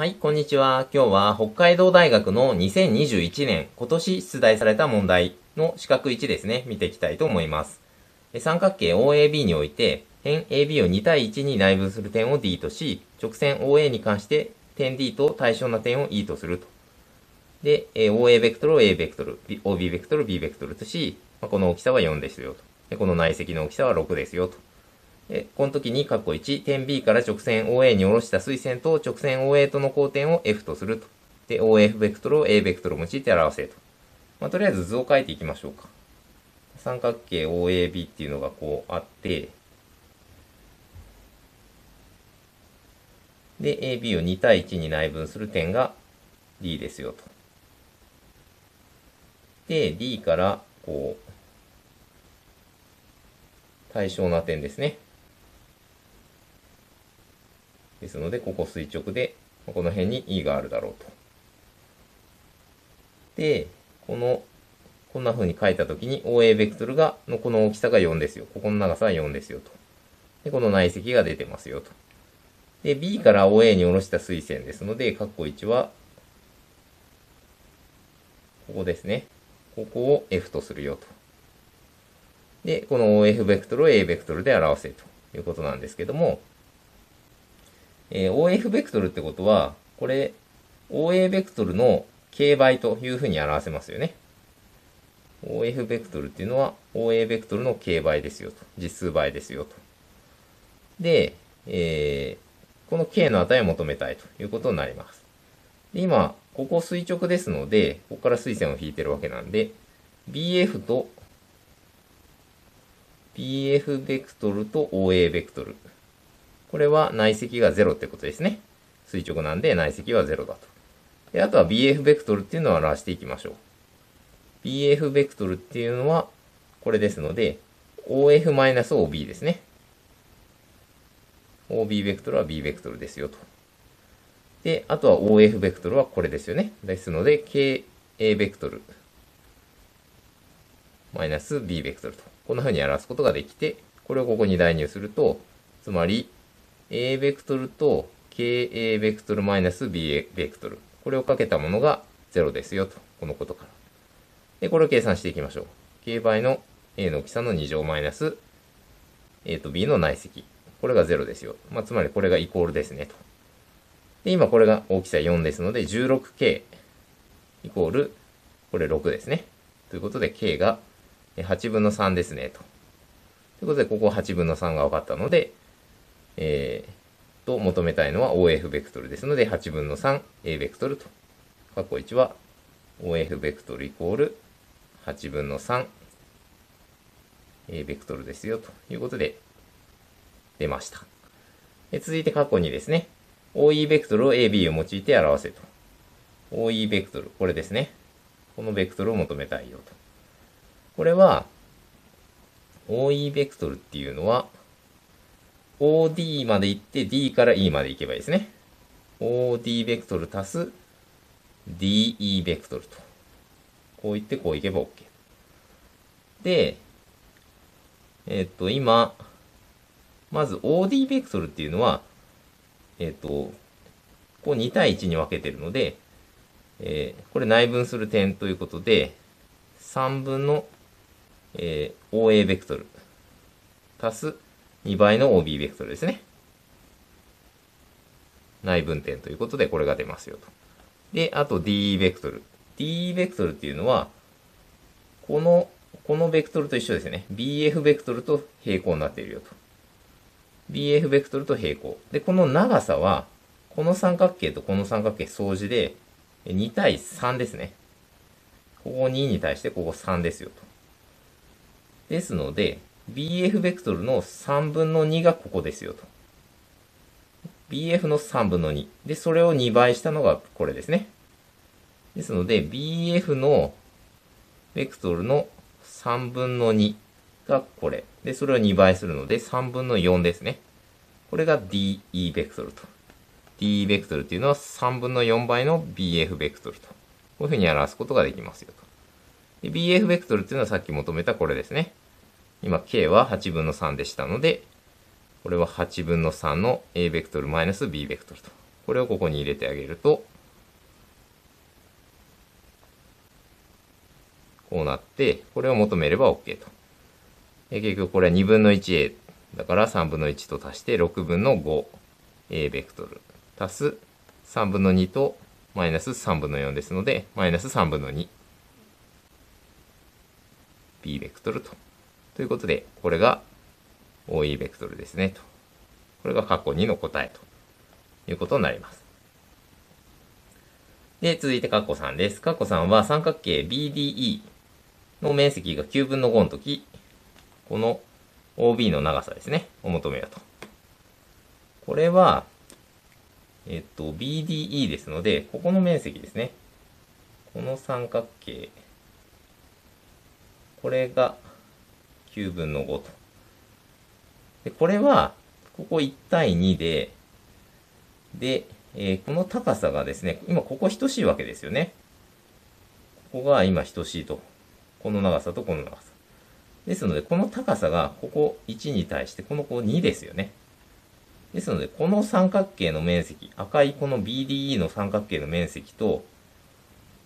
はい、こんにちは。今日は北海道大学の2021年今年出題された問題の四角1ですね、見ていきたいと思います。三角形 OAB において、辺 AB を2対1に内分する点を D とし、直線 OA に関して点 D と対象な点を E とすると。で、OA ベクトルを A ベクトル、OB ベクトルを B ベクトルとし、まこの大きさは4ですよと。で、この内積の大きさは6ですよと。で、この時に、括弧1、点 B から直線 OA に下ろした垂線と直線 OA との交点を F とすると。で、OF ベクトルを A ベクトルを用いて表せと。まあ、とりあえず図を書いていきましょうか。三角形 OAB っていうのがこうあって、で、AB を2対1に内分する点が D ですよと。で、D からこう、対象な点ですね。ですので、ここ垂直で、この辺に E があるだろうと。で、この、こんな風に書いたときに OA ベクトルが、のこの大きさが4ですよ。ここの長さは4ですよと。で、この内積が出てますよと。で、B から OA に下ろした垂線ですので、括弧1は、ここですね。ここを F とするよと。で、この OF ベクトルを A ベクトルで表せということなんですけども、えー OF ベクトルってことは、これ、OA ベクトルの形倍というふうに表せますよね。OF ベクトルっていうのは OA ベクトルの形倍ですよと。実数倍ですよと。で、えーこの K の値を求めたいということになります。で今、ここ垂直ですので、ここから垂線を引いてるわけなんで、BF と BF ベクトルと OA ベクトル。これは内積が0ってことですね。垂直なんで内積は0だと。で、あとは BF ベクトルっていうのを表していきましょう。BF ベクトルっていうのはこれですので、OF-OB ですね。OB ベクトルは B ベクトルですよと。で、あとは OF ベクトルはこれですよね。ですので、KA ベクトルマイナス B ベクトルと。こんな風に表すことができて、これをここに代入すると、つまり、A ベクトルと KA ベクトルマイナス B ベクトル。これをかけたものが0ですよと。このことから。で、これを計算していきましょう。K 倍の A の大きさの2乗マイナス A と B の内積。これが0ですよ。まあ、つまりこれがイコールですねと。で、今これが大きさ4ですので、16K イコール、これ6ですね。ということで、K が8分の3ですね、と。ということで、ここ8分の3が分かったので、えー、と、求めたいのは OF ベクトルですので、8分の 3A ベクトルと。括弧1は OF ベクトルイコール8分の 3A ベクトルですよ、ということで、出ました。え続いて、括弧2ですね。OE ベクトルを AB を用いて表せと。OE ベクトル、これですね。このベクトルを求めたいよと。これは、OE ベクトルっていうのは、OD まで行って D から E まで行けばいいですね。OD ベクトル足す DE ベクトルと。こう言ってこう行けば OK。で、えっと、今、まず OD ベクトルっていうのは、えっと、こう2対1に分けてるので、えーこれ内分する点ということで、3分の、えー OA ベクトル足す2倍の OB ベクトルですね。内分点ということでこれが出ますよと。で、あと DE ベクトル。DE ベクトルっていうのは、この、このベクトルと一緒ですね。BF ベクトルと平行になっているよと。BF ベクトルと平行。で、この長さは、この三角形とこの三角形相似で、2対3ですね。ここ2に対してここ3ですよと。ですので、BF ベクトルの3分の2がここですよと。BF の3分の2。で、それを2倍したのがこれですね。ですので、BF のベクトルの3分の2がこれ。で、それを2倍するので3分の4ですね。これが DE ベクトルと。DE ベクトルっていうのは3分の4倍の BF ベクトルと。こういうふうに表すことができますよと。BF ベクトルっていうのはさっき求めたこれですね。今 K は8分の3でしたので、これは8分の3の A ベクトルマイナス B ベクトルと。これをここに入れてあげると、こうなって、これを求めれば OK と。で結局これは2分の 1a だから3分の1と足して6分の 5a ベクトル足す3分の2とマイナス3分の4ですので、マイナス3分の 2b ベクトルと。ということで、これが OE ベクトルですねと。これが括弧2の答えということになります。で、続いて括弧3です。括弧3は三角形 BDE の面積が9分の5の時、この OB の長さですね、を求めようと。これは、えっと、BDE ですので、ここの面積ですね。この三角形。これが9分の5と。で、これは、ここ1対2で、で、えー、この高さがですね、今ここ等しいわけですよね。ここが今等しいと。この長さとこの長さ。ですので、この高さがここ1に対してこのこ2ですよね。ですので、この三角形の面積、赤いこの BDE の三角形の面積と、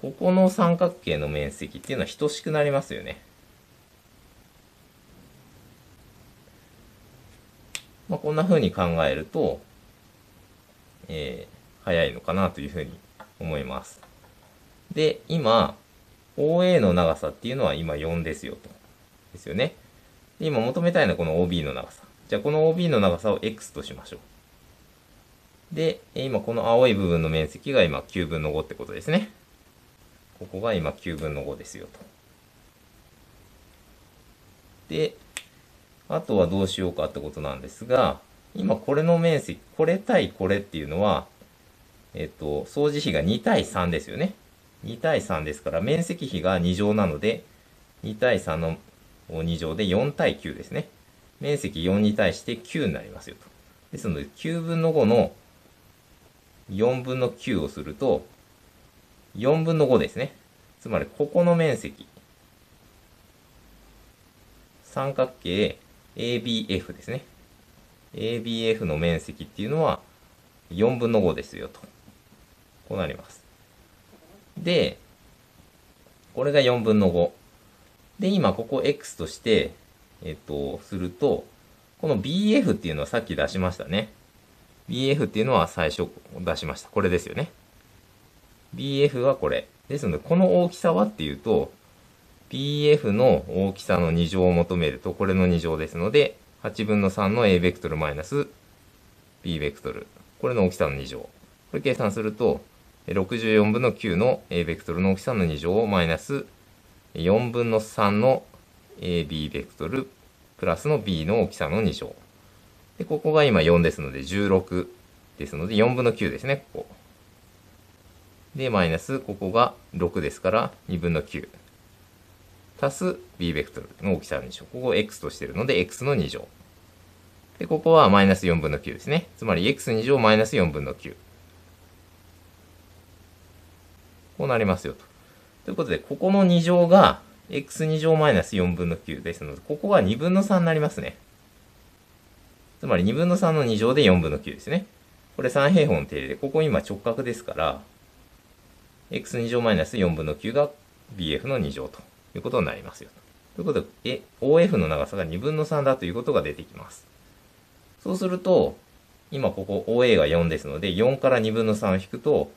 ここの三角形の面積っていうのは等しくなりますよね。まあ、こんな風に考えると、えー、早いのかなというふうに思います。で、今、OA の長さっていうのは今4ですよと。ですよね。で今求めたいのはこの OB の長さ。じゃあこの OB の長さを X としましょう。で、今この青い部分の面積が今9分の5ってことですね。ここが今9分の5ですよと。で、あとはどうしようかってことなんですが、今これの面積、これ対これっていうのは、えっと、相似比が2対3ですよね。2対3ですから、面積比が2乗なので、2対3の2乗で4対9ですね。面積4に対して9になりますよと。ですので、9分の5の4分の9をすると、4分の5ですね。つまり、ここの面積。三角形 ABF ですね。ABF の面積っていうのは4分の5ですよと。こうなります。で、これが4分の5。で、今ここ x として、えっと、すると、この BF っていうのはさっき出しましたね。BF っていうのは最初出しました。これですよね。BF はこれ。ですので、この大きさはっていうと、BF の大きさの2乗を求めると、これの2乗ですので、8分の3の A ベクトルマイナス B ベクトル。これの大きさの2乗。これ計算すると、64分の9の A ベクトルの大きさの2乗をマイナス4分の3の AB ベクトルプラスの B の大きさの2乗。で、ここが今4ですので16ですので4分の9ですね、ここ。で、マイナス、ここが6ですから2分の9。足す b ベクトルの大きさの2乗。ここを x としてるので x の2乗。で、ここはマイナス4分の9ですね。つまり x2 乗マイナス4分の9。こうなりますよと。ということで、ここの2乗が x2 乗マイナス4分の9ですので、ここが2分の3になりますね。つまり2分の3の2乗で4分の9ですね。これ3平方の定理で、ここ今直角ですから、x2 乗マイナス4分の9が bf の2乗と。いうことになりますよ。ということで、え、OF の長さが2分の3だということが出てきます。そうすると、今ここ OA が4ですので、4から2分の3を引くと、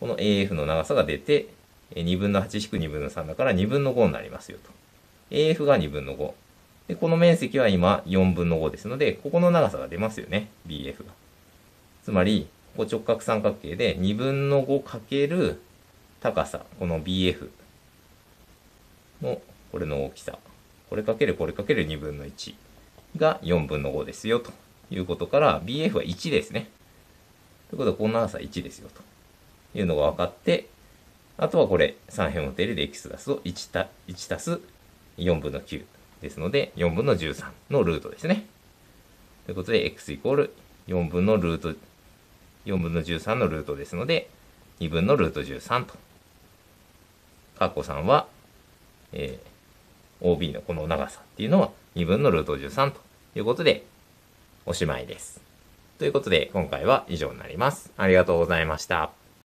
この AF の長さが出て、2分の8引く2分の3だから2分の5になりますよと。AF が2分の5。で、この面積は今4分の5ですので、ここの長さが出ますよね。BF が。つまり、ここ直角三角形で2分の5かける高さ、この BF のこれの大きさ。これかけるこれかける2分の1が4分の5ですよということから BF は1ですね。ということはこの長さ1ですよというのが分かって、あとはこれ3辺の定理で x 出すと1た1足す4分の9ですので4分の13のルートですね。ということで x イコール4分のルート、4分の13のルートですので2分のルート13と。カッコさんはえー、OB のこの長さっていうのは2分のルート13ということでおしまいです。ということで、今回は以上になります。ありがとうございました。